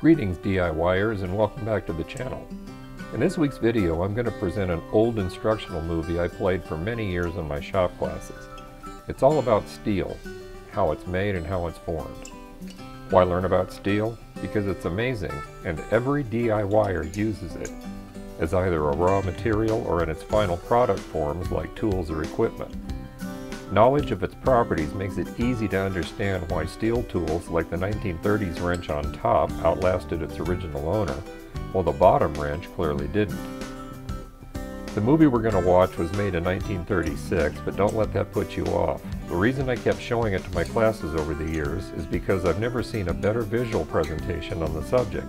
Greetings DIYers and welcome back to the channel. In this week's video I'm going to present an old instructional movie I played for many years in my shop classes. It's all about steel, how it's made and how it's formed. Why learn about steel? Because it's amazing and every DIYer uses it as either a raw material or in its final product forms like tools or equipment. Knowledge of its properties makes it easy to understand why steel tools like the 1930s wrench on top outlasted its original owner, while the bottom wrench clearly didn't. The movie we're going to watch was made in 1936, but don't let that put you off. The reason I kept showing it to my classes over the years is because I've never seen a better visual presentation on the subject.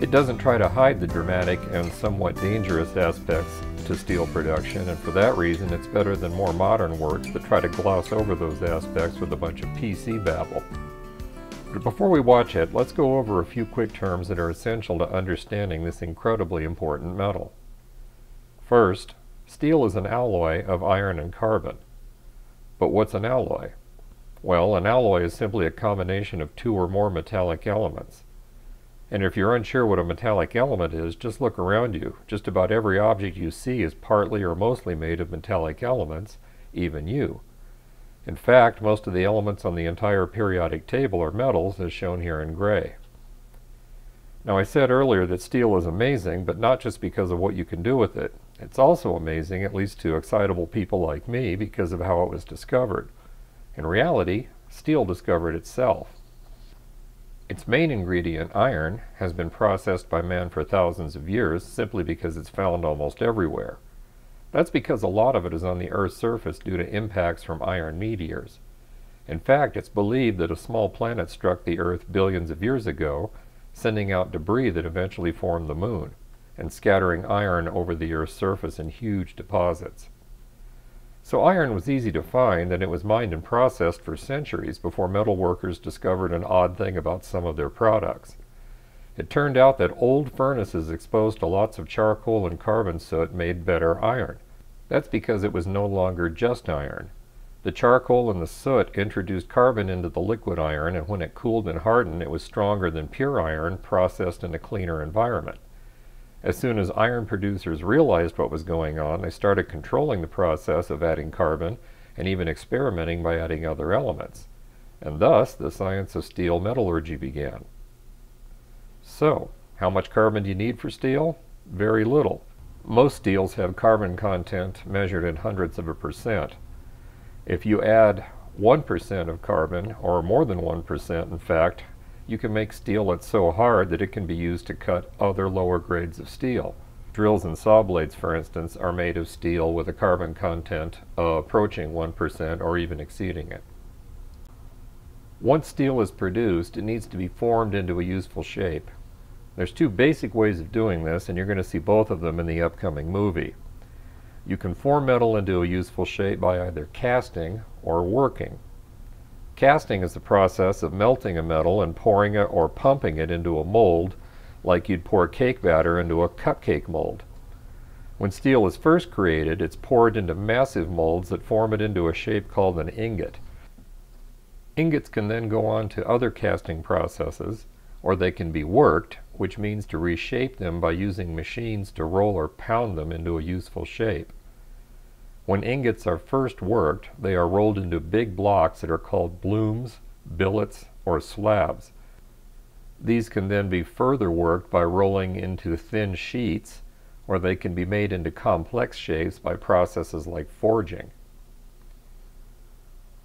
It doesn't try to hide the dramatic and somewhat dangerous aspects to steel production, and for that reason it's better than more modern works that try to gloss over those aspects with a bunch of PC babble. But before we watch it, let's go over a few quick terms that are essential to understanding this incredibly important metal. First, steel is an alloy of iron and carbon. But what's an alloy? Well, an alloy is simply a combination of two or more metallic elements. And if you're unsure what a metallic element is, just look around you. Just about every object you see is partly or mostly made of metallic elements, even you. In fact, most of the elements on the entire periodic table are metals, as shown here in gray. Now I said earlier that steel is amazing, but not just because of what you can do with it. It's also amazing, at least to excitable people like me, because of how it was discovered. In reality, steel discovered itself. Its main ingredient, iron, has been processed by man for thousands of years simply because it's found almost everywhere. That's because a lot of it is on the Earth's surface due to impacts from iron meteors. In fact, it's believed that a small planet struck the Earth billions of years ago, sending out debris that eventually formed the moon, and scattering iron over the Earth's surface in huge deposits. So iron was easy to find and it was mined and processed for centuries before metal workers discovered an odd thing about some of their products. It turned out that old furnaces exposed to lots of charcoal and carbon soot made better iron. That's because it was no longer just iron. The charcoal and the soot introduced carbon into the liquid iron and when it cooled and hardened it was stronger than pure iron processed in a cleaner environment. As soon as iron producers realized what was going on, they started controlling the process of adding carbon and even experimenting by adding other elements. And thus, the science of steel metallurgy began. So, how much carbon do you need for steel? Very little. Most steels have carbon content measured in hundredths of a percent. If you add 1% of carbon, or more than 1% in fact, you can make steel that's so hard that it can be used to cut other lower grades of steel. Drills and saw blades, for instance, are made of steel with a carbon content uh, approaching 1% or even exceeding it. Once steel is produced, it needs to be formed into a useful shape. There's two basic ways of doing this, and you're going to see both of them in the upcoming movie. You can form metal into a useful shape by either casting or working. Casting is the process of melting a metal and pouring it or pumping it into a mold like you'd pour cake batter into a cupcake mold. When steel is first created, it's poured into massive molds that form it into a shape called an ingot. Ingots can then go on to other casting processes, or they can be worked, which means to reshape them by using machines to roll or pound them into a useful shape. When ingots are first worked, they are rolled into big blocks that are called blooms, billets, or slabs. These can then be further worked by rolling into thin sheets, or they can be made into complex shapes by processes like forging.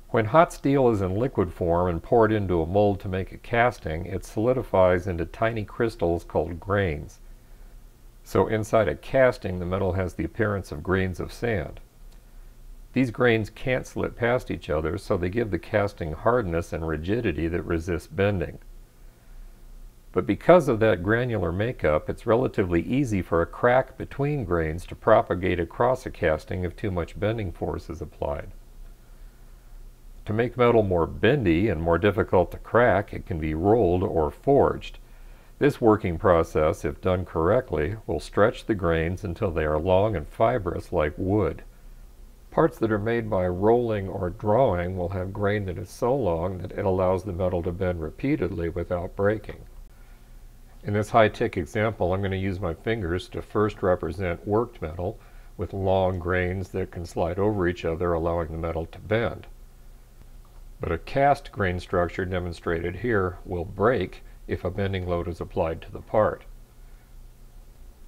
When hot steel is in liquid form and poured into a mold to make a casting, it solidifies into tiny crystals called grains. So inside a casting, the metal has the appearance of grains of sand. These grains can't slip past each other, so they give the casting hardness and rigidity that resists bending. But because of that granular makeup, it's relatively easy for a crack between grains to propagate across a casting if too much bending force is applied. To make metal more bendy and more difficult to crack, it can be rolled or forged. This working process, if done correctly, will stretch the grains until they are long and fibrous like wood. Parts that are made by rolling or drawing will have grain that is so long that it allows the metal to bend repeatedly without breaking. In this high-tech example, I'm going to use my fingers to first represent worked metal with long grains that can slide over each other, allowing the metal to bend. But a cast grain structure demonstrated here will break if a bending load is applied to the part.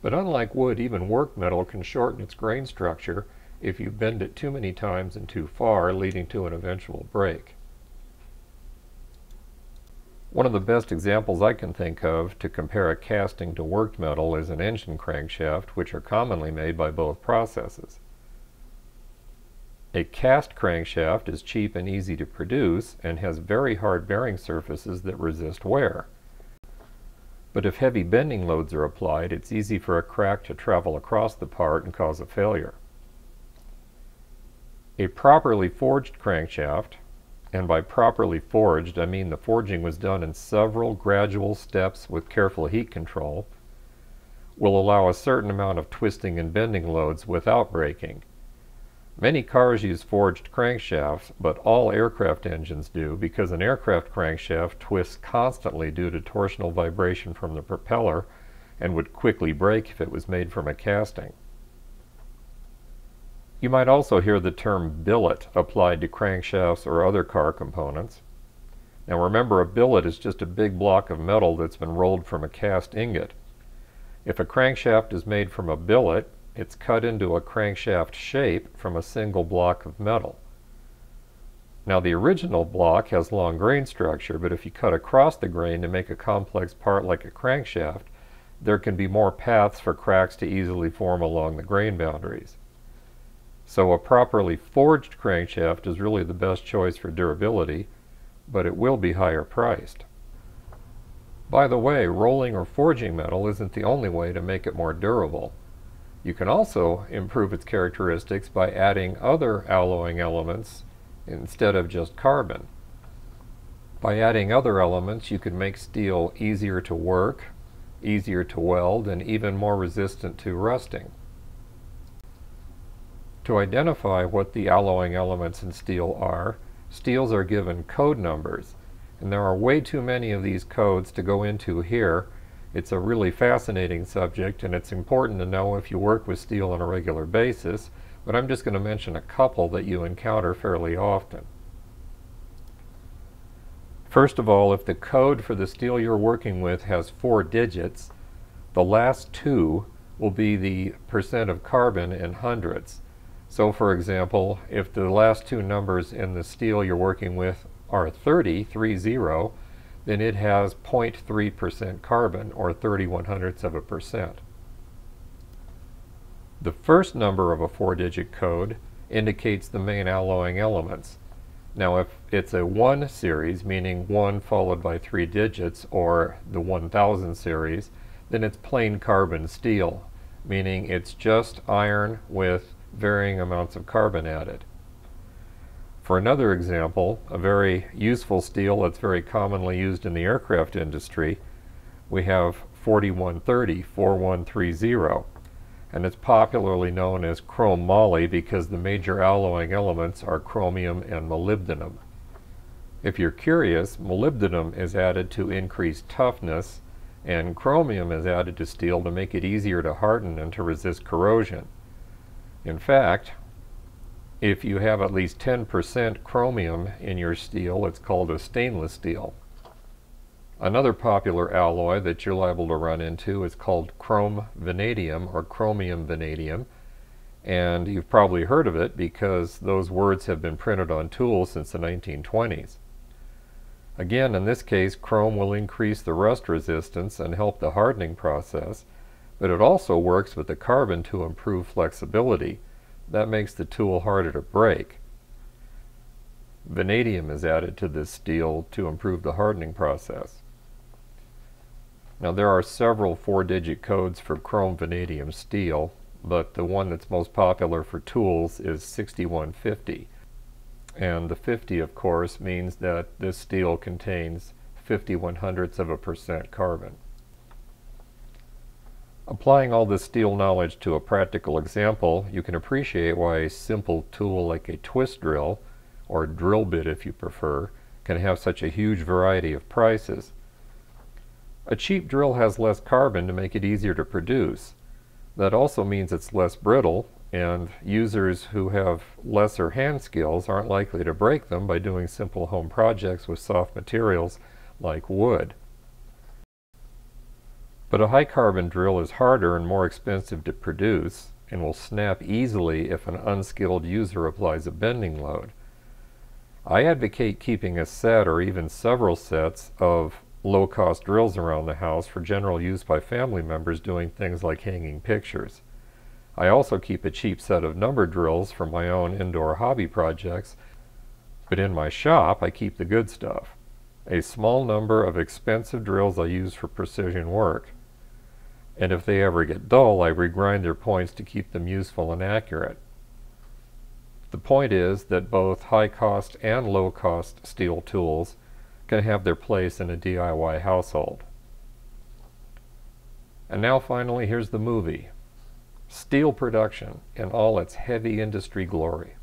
But unlike wood, even worked metal can shorten its grain structure if you bend it too many times and too far, leading to an eventual break. One of the best examples I can think of to compare a casting to worked metal is an engine crankshaft, which are commonly made by both processes. A cast crankshaft is cheap and easy to produce and has very hard bearing surfaces that resist wear. But if heavy bending loads are applied, it's easy for a crack to travel across the part and cause a failure. A properly forged crankshaft and by properly forged, I mean the forging was done in several gradual steps with careful heat control, will allow a certain amount of twisting and bending loads without breaking. Many cars use forged crankshafts, but all aircraft engines do because an aircraft crankshaft twists constantly due to torsional vibration from the propeller and would quickly break if it was made from a casting. You might also hear the term billet applied to crankshafts or other car components. Now remember a billet is just a big block of metal that's been rolled from a cast ingot. If a crankshaft is made from a billet, it's cut into a crankshaft shape from a single block of metal. Now the original block has long grain structure, but if you cut across the grain to make a complex part like a crankshaft, there can be more paths for cracks to easily form along the grain boundaries. So a properly forged crankshaft is really the best choice for durability, but it will be higher priced. By the way, rolling or forging metal isn't the only way to make it more durable. You can also improve its characteristics by adding other alloying elements instead of just carbon. By adding other elements, you can make steel easier to work, easier to weld, and even more resistant to rusting. To identify what the alloying elements in steel are, steels are given code numbers, and there are way too many of these codes to go into here. It's a really fascinating subject, and it's important to know if you work with steel on a regular basis, but I'm just going to mention a couple that you encounter fairly often. First of all, if the code for the steel you're working with has four digits, the last two will be the percent of carbon in hundreds. So for example, if the last two numbers in the steel you're working with are 30, 30, then it has 0.3% carbon, or 31 hundredths of a percent. The first number of a four-digit code indicates the main alloying elements. Now if it's a 1 series, meaning 1 followed by 3 digits, or the 1000 series, then it's plain carbon steel, meaning it's just iron with varying amounts of carbon added. For another example, a very useful steel that's very commonly used in the aircraft industry, we have 4130, 4130, and it's popularly known as chrome moly because the major alloying elements are chromium and molybdenum. If you're curious, molybdenum is added to increase toughness and chromium is added to steel to make it easier to harden and to resist corrosion. In fact, if you have at least 10% chromium in your steel, it's called a stainless steel. Another popular alloy that you're liable to run into is called chrome vanadium or chromium vanadium. And you've probably heard of it because those words have been printed on tools since the 1920s. Again, in this case, chrome will increase the rust resistance and help the hardening process, but it also works with the carbon to improve flexibility. That makes the tool harder to break. Vanadium is added to this steel to improve the hardening process. Now there are several four-digit codes for chrome vanadium steel, but the one that's most popular for tools is 6150. And the 50, of course, means that this steel contains 51 hundredths of a percent carbon. Applying all this steel knowledge to a practical example, you can appreciate why a simple tool like a twist drill, or drill bit if you prefer, can have such a huge variety of prices. A cheap drill has less carbon to make it easier to produce. That also means it's less brittle, and users who have lesser hand skills aren't likely to break them by doing simple home projects with soft materials like wood. But a high carbon drill is harder and more expensive to produce and will snap easily if an unskilled user applies a bending load. I advocate keeping a set or even several sets of low-cost drills around the house for general use by family members doing things like hanging pictures. I also keep a cheap set of number drills for my own indoor hobby projects, but in my shop I keep the good stuff. A small number of expensive drills I use for precision work. And if they ever get dull, I regrind their points to keep them useful and accurate. The point is that both high-cost and low-cost steel tools can have their place in a DIY household. And now finally, here's the movie. Steel production in all its heavy industry glory.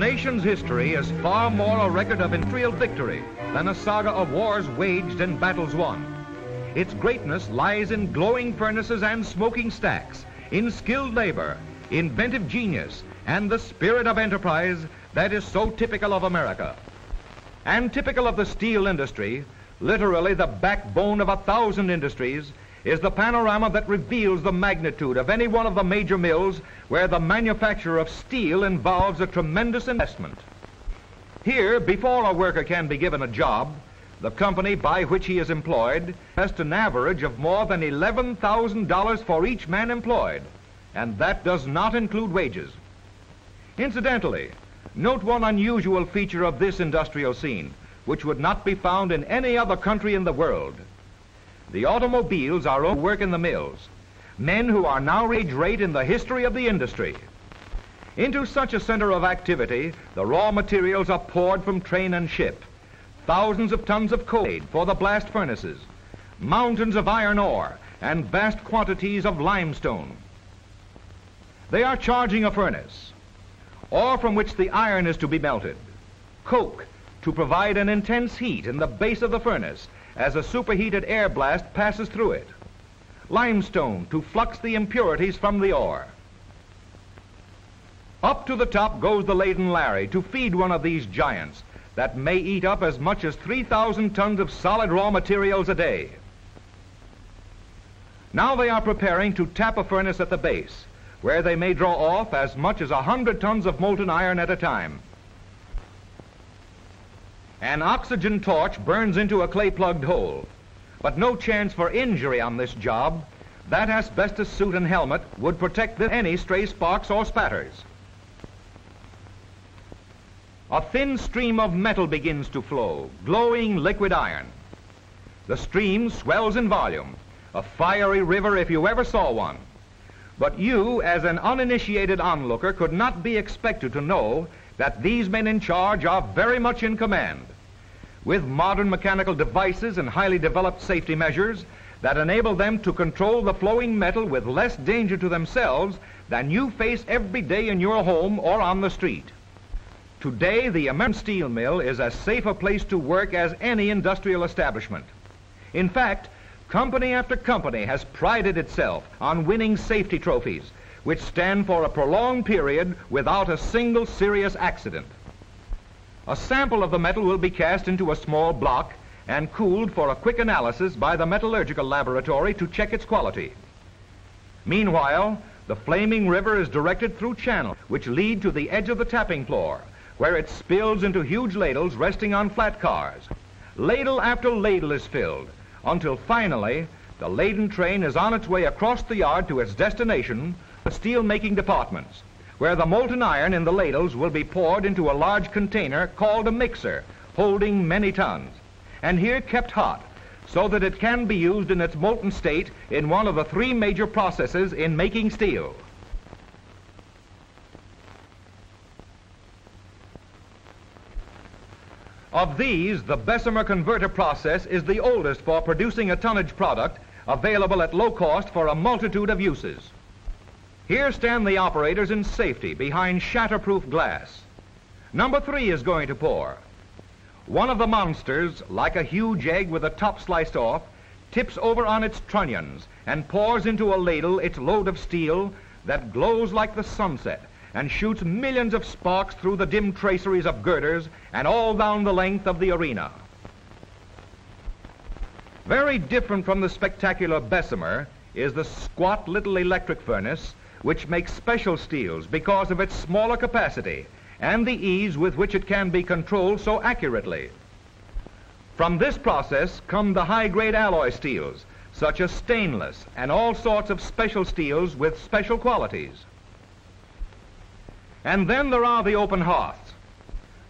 Nation's history is far more a record of industrial victory than a saga of wars waged and battles won. Its greatness lies in glowing furnaces and smoking stacks, in skilled labor, inventive genius, and the spirit of enterprise that is so typical of America. And typical of the steel industry, literally the backbone of a thousand industries, is the panorama that reveals the magnitude of any one of the major mills where the manufacture of steel involves a tremendous investment. Here, before a worker can be given a job, the company by which he is employed has an average of more than $11,000 for each man employed, and that does not include wages. Incidentally, note one unusual feature of this industrial scene, which would not be found in any other country in the world. The automobiles are own work in the mills, men who are now age rate in the history of the industry. Into such a center of activity, the raw materials are poured from train and ship. Thousands of tons of coal for the blast furnaces, mountains of iron ore, and vast quantities of limestone. They are charging a furnace, ore from which the iron is to be melted, coke to provide an intense heat in the base of the furnace as a superheated air blast passes through it. Limestone to flux the impurities from the ore. Up to the top goes the laden Larry to feed one of these giants that may eat up as much as 3,000 tons of solid raw materials a day. Now they are preparing to tap a furnace at the base, where they may draw off as much as 100 tons of molten iron at a time. An oxygen torch burns into a clay-plugged hole, but no chance for injury on this job. That asbestos suit and helmet would protect any stray sparks or spatters. A thin stream of metal begins to flow, glowing liquid iron. The stream swells in volume, a fiery river if you ever saw one. But you, as an uninitiated onlooker, could not be expected to know that these men in charge are very much in command. With modern mechanical devices and highly developed safety measures that enable them to control the flowing metal with less danger to themselves than you face every day in your home or on the street. Today, the American steel mill is as safe a place to work as any industrial establishment. In fact, company after company has prided itself on winning safety trophies, which stand for a prolonged period without a single serious accident. A sample of the metal will be cast into a small block and cooled for a quick analysis by the metallurgical laboratory to check its quality. Meanwhile, the flaming river is directed through channels which lead to the edge of the tapping floor where it spills into huge ladles resting on flat cars. Ladle after ladle is filled until finally the laden train is on its way across the yard to its destination, the steel-making departments, where the molten iron in the ladles will be poured into a large container called a mixer, holding many tons, and here kept hot so that it can be used in its molten state in one of the three major processes in making steel. Of these, the Bessemer converter process is the oldest for producing a tonnage product available at low cost for a multitude of uses. Here stand the operators in safety behind shatterproof glass. Number three is going to pour. One of the monsters, like a huge egg with the top sliced off, tips over on its trunnions and pours into a ladle its load of steel that glows like the sunset and shoots millions of sparks through the dim traceries of girders and all down the length of the arena. Very different from the spectacular Bessemer is the squat little electric furnace which makes special steels because of its smaller capacity and the ease with which it can be controlled so accurately. From this process come the high-grade alloy steels, such as stainless and all sorts of special steels with special qualities. And then there are the open hearths.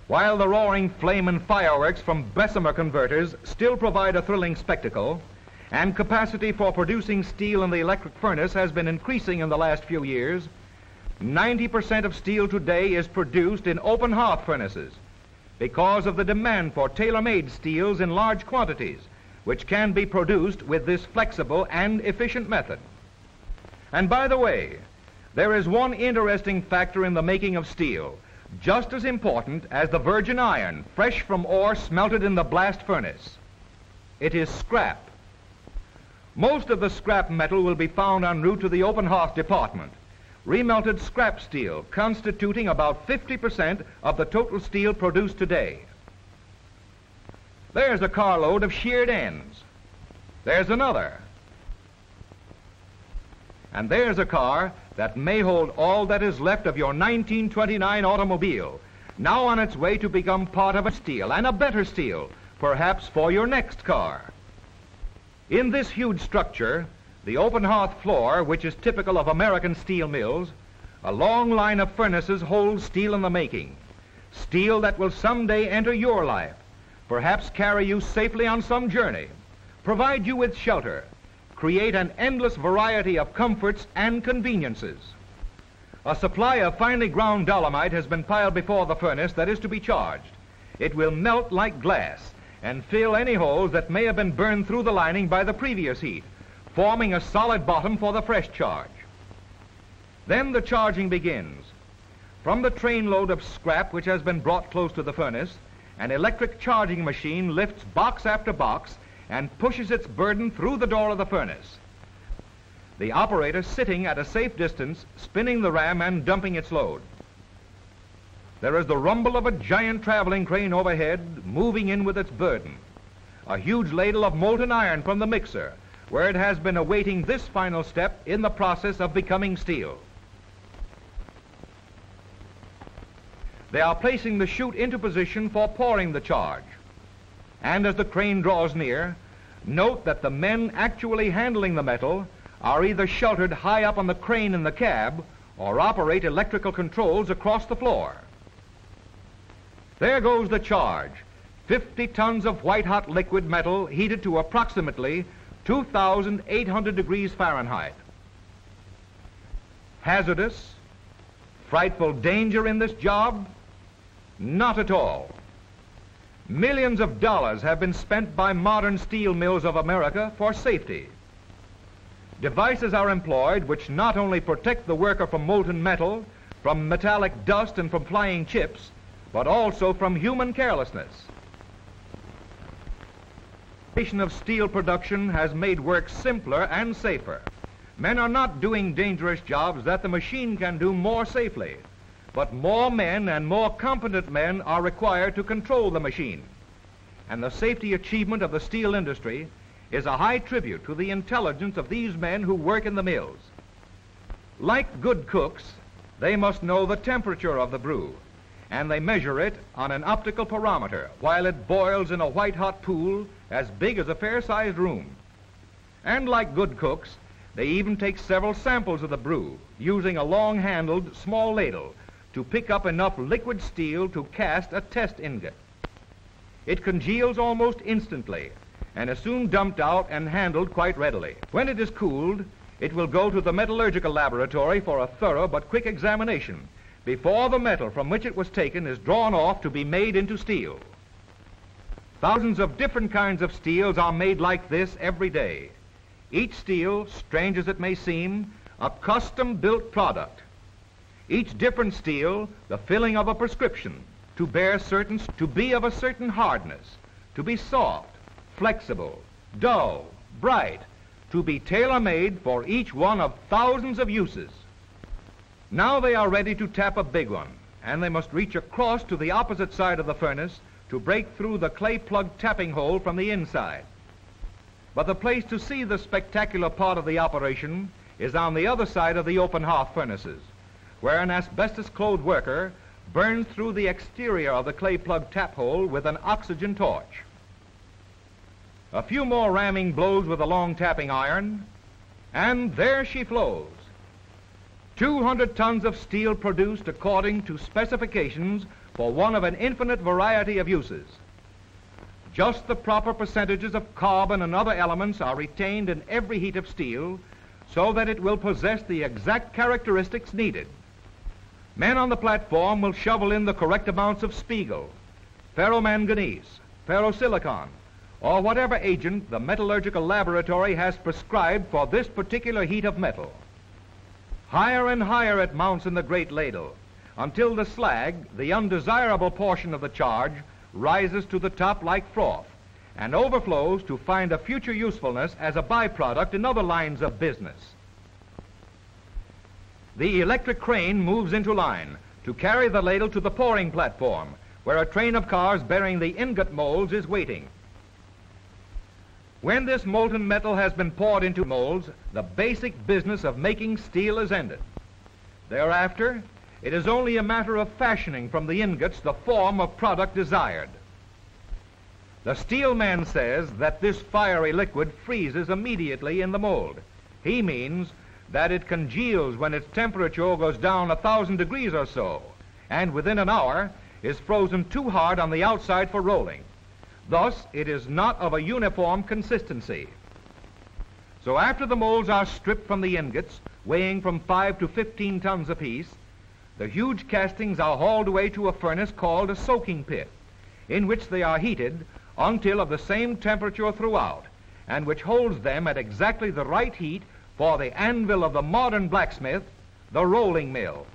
While the roaring flame and fireworks from Bessemer converters still provide a thrilling spectacle, and capacity for producing steel in the electric furnace has been increasing in the last few years, 90% of steel today is produced in open hearth furnaces because of the demand for tailor-made steels in large quantities, which can be produced with this flexible and efficient method. And by the way, there is one interesting factor in the making of steel, just as important as the virgin iron, fresh from ore smelted in the blast furnace. It is scrap. Most of the scrap metal will be found en route to the open hearth department. Remelted scrap steel constituting about 50% of the total steel produced today. There's a carload of sheared ends. There's another. And there's a car that may hold all that is left of your 1929 automobile, now on its way to become part of a steel, and a better steel, perhaps for your next car. In this huge structure, the open hearth floor, which is typical of American steel mills, a long line of furnaces holds steel in the making. Steel that will someday enter your life, perhaps carry you safely on some journey, provide you with shelter, create an endless variety of comforts and conveniences. A supply of finely ground dolomite has been piled before the furnace that is to be charged. It will melt like glass and fill any holes that may have been burned through the lining by the previous heat, forming a solid bottom for the fresh charge. Then the charging begins. From the trainload of scrap which has been brought close to the furnace, an electric charging machine lifts box after box and pushes its burden through the door of the furnace. The operator sitting at a safe distance, spinning the ram and dumping its load. There is the rumble of a giant traveling crane overhead, moving in with its burden. A huge ladle of molten iron from the mixer, where it has been awaiting this final step in the process of becoming steel. They are placing the chute into position for pouring the charge. And as the crane draws near, note that the men actually handling the metal are either sheltered high up on the crane in the cab or operate electrical controls across the floor. There goes the charge. 50 tons of white-hot liquid metal heated to approximately 2,800 degrees Fahrenheit. Hazardous? Frightful danger in this job? Not at all. Millions of dollars have been spent by modern steel mills of America for safety. Devices are employed which not only protect the worker from molten metal, from metallic dust, and from flying chips, but also from human carelessness. The of steel production has made work simpler and safer. Men are not doing dangerous jobs that the machine can do more safely. But more men and more competent men are required to control the machine. And the safety achievement of the steel industry is a high tribute to the intelligence of these men who work in the mills. Like good cooks, they must know the temperature of the brew, and they measure it on an optical pyrometer while it boils in a white-hot pool as big as a fair-sized room. And like good cooks, they even take several samples of the brew using a long-handled small ladle to pick up enough liquid steel to cast a test ingot. It congeals almost instantly and is soon dumped out and handled quite readily. When it is cooled, it will go to the metallurgical laboratory for a thorough but quick examination before the metal from which it was taken is drawn off to be made into steel. Thousands of different kinds of steels are made like this every day. Each steel, strange as it may seem, a custom-built product each different steel the filling of a prescription to bear certain, to be of a certain hardness, to be soft, flexible, dull, bright, to be tailor-made for each one of thousands of uses. Now they are ready to tap a big one, and they must reach across to the opposite side of the furnace to break through the clay plug tapping hole from the inside. But the place to see the spectacular part of the operation is on the other side of the open hearth furnaces where an asbestos-clothed worker burns through the exterior of the clay plug tap hole with an oxygen torch. A few more ramming blows with a long tapping iron, and there she flows. 200 tons of steel produced according to specifications for one of an infinite variety of uses. Just the proper percentages of carbon and other elements are retained in every heat of steel so that it will possess the exact characteristics needed. Men on the platform will shovel in the correct amounts of spiegel, ferromanganese, ferrosilicon, or whatever agent the metallurgical laboratory has prescribed for this particular heat of metal. Higher and higher it mounts in the great ladle until the slag, the undesirable portion of the charge, rises to the top like froth and overflows to find a future usefulness as a byproduct in other lines of business. The electric crane moves into line to carry the ladle to the pouring platform, where a train of cars bearing the ingot molds is waiting. When this molten metal has been poured into molds, the basic business of making steel is ended. Thereafter, it is only a matter of fashioning from the ingots the form of product desired. The steel man says that this fiery liquid freezes immediately in the mold. He means that it congeals when its temperature goes down a thousand degrees or so, and within an hour is frozen too hard on the outside for rolling. Thus, it is not of a uniform consistency. So after the molds are stripped from the ingots, weighing from 5 to 15 tons apiece, the huge castings are hauled away to a furnace called a soaking pit, in which they are heated until of the same temperature throughout, and which holds them at exactly the right heat for the anvil of the modern blacksmith, the rolling mill.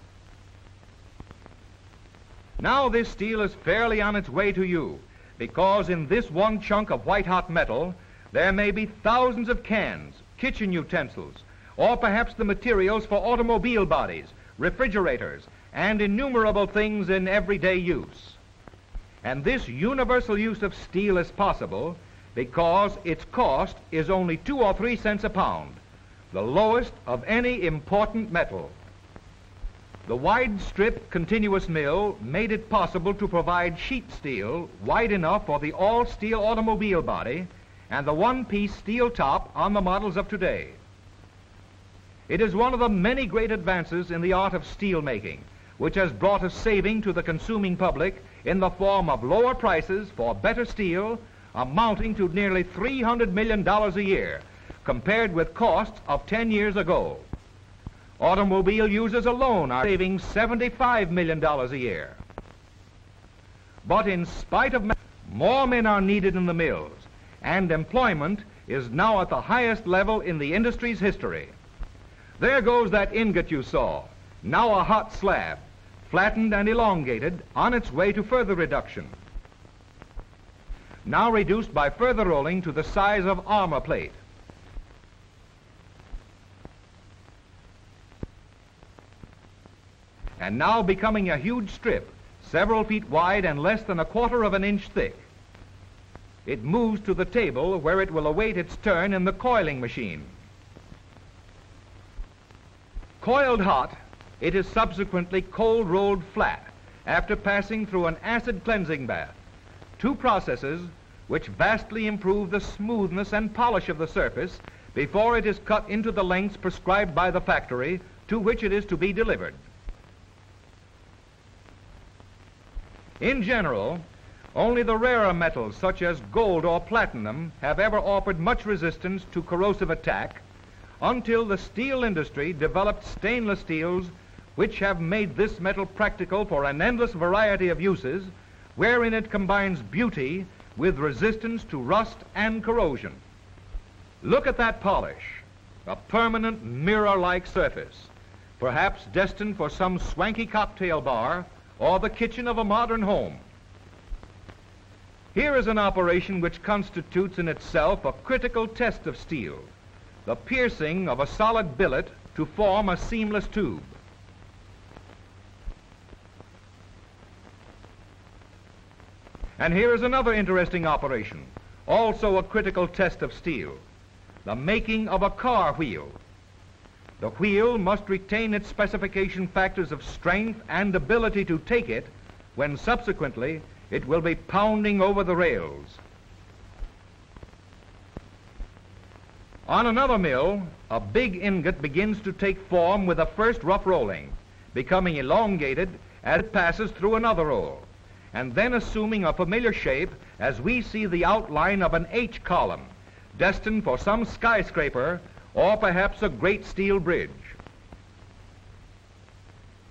Now this steel is fairly on its way to you, because in this one chunk of white-hot metal, There may be thousands of cans, kitchen utensils, or perhaps the materials for automobile bodies, refrigerators, and innumerable things in everyday use. And this universal use of steel is possible because its cost is only two or three cents a pound, the lowest of any important metal. The wide strip continuous mill made it possible to provide sheet steel wide enough for the all steel automobile body and the one piece steel top on the models of today. It is one of the many great advances in the art of steel making, which has brought a saving to the consuming public in the form of lower prices for better steel amounting to nearly $300 million a year, compared with costs of 10 years ago. Automobile users alone are saving $75 million a year. But in spite of more men are needed in the mills, and employment is now at the highest level in the industry's history. There goes that ingot you saw, now a hot slab, flattened and elongated, on its way to further reduction. Now reduced by further rolling to the size of armor plate. And now becoming a huge strip, several feet wide and less than a quarter of an inch thick. It moves to the table where it will await its turn in the coiling machine. Coiled hot, it is subsequently cold rolled flat after passing through an acid cleansing bath, two processes which vastly improve the smoothness and polish of the surface before it is cut into the lengths prescribed by the factory to which it is to be delivered. In general, only the rarer metals such as gold or platinum have ever offered much resistance to corrosive attack until the steel industry developed stainless steels which have made this metal practical for an endless variety of uses wherein it combines beauty with resistance to rust and corrosion. Look at that polish, a permanent mirror-like surface, perhaps destined for some swanky cocktail bar or the kitchen of a modern home. Here is an operation which constitutes in itself a critical test of steel, the piercing of a solid billet to form a seamless tube. And here is another interesting operation, also a critical test of steel, the making of a car wheel. The wheel must retain its specification factors of strength and ability to take it when subsequently it will be pounding over the rails. On another mill, a big ingot begins to take form with the first rough rolling, becoming elongated as it passes through another roll, and then assuming a familiar shape as we see the outline of an H column, destined for some skyscraper or perhaps a great steel bridge.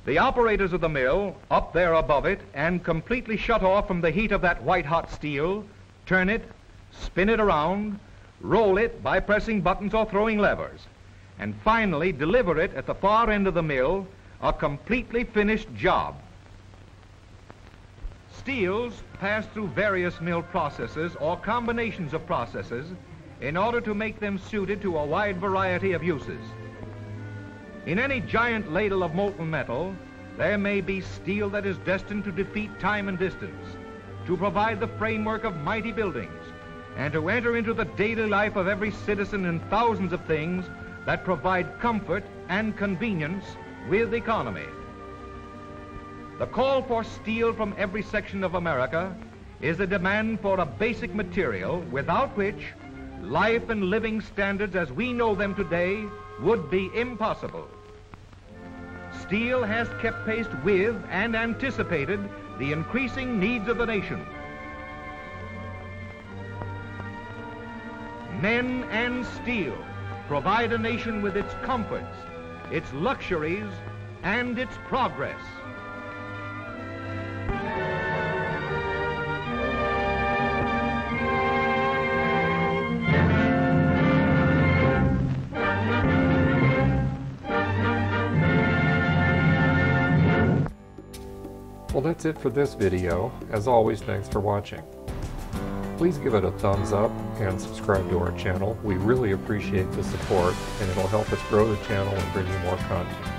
The operators of the mill, up there above it and completely shut off from the heat of that white-hot steel, turn it, spin it around, roll it by pressing buttons or throwing levers, and finally deliver it at the far end of the mill, a completely finished job. Steels pass through various mill processes or combinations of processes in order to make them suited to a wide variety of uses. In any giant ladle of molten metal, there may be steel that is destined to defeat time and distance, to provide the framework of mighty buildings, and to enter into the daily life of every citizen in thousands of things that provide comfort and convenience with economy. The call for steel from every section of America is a demand for a basic material without which life and living standards as we know them today would be impossible. Steel has kept pace with and anticipated the increasing needs of the nation. Men and steel provide a nation with its comforts, its luxuries, and its progress. That's it for this video. As always, thanks for watching. Please give it a thumbs up and subscribe to our channel. We really appreciate the support and it'll help us grow the channel and bring you more content.